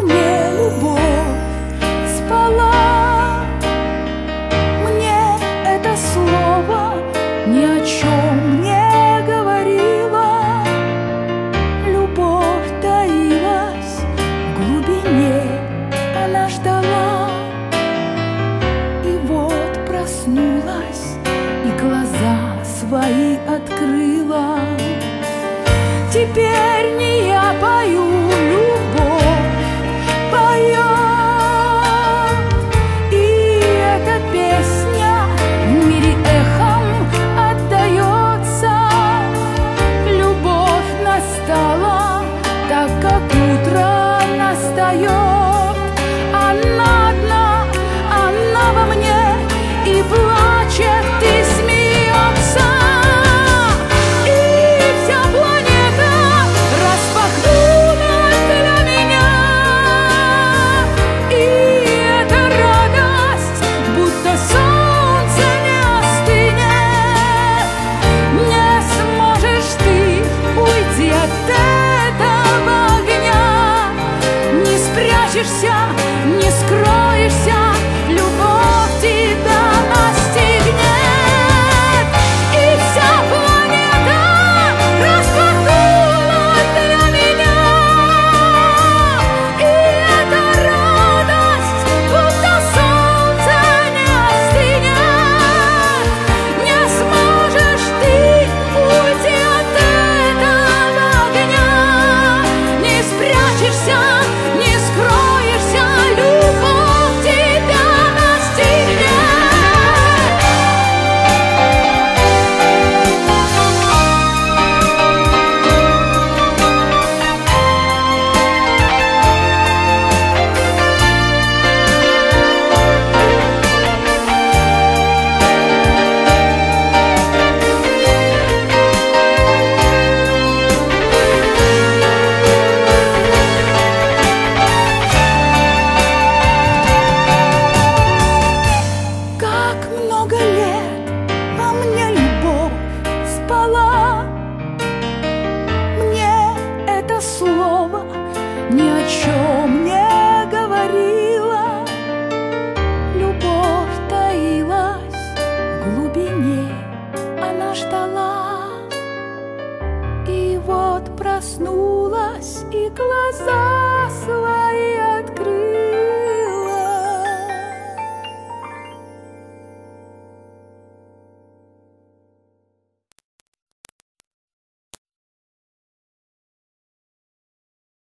мне любовь спала. Мне это слово ни о чем не говорило. Любовь таилась в глубине, она ждала. И вот проснулась, и глаза свои открыла. свое. боишься коснулась и глаза свои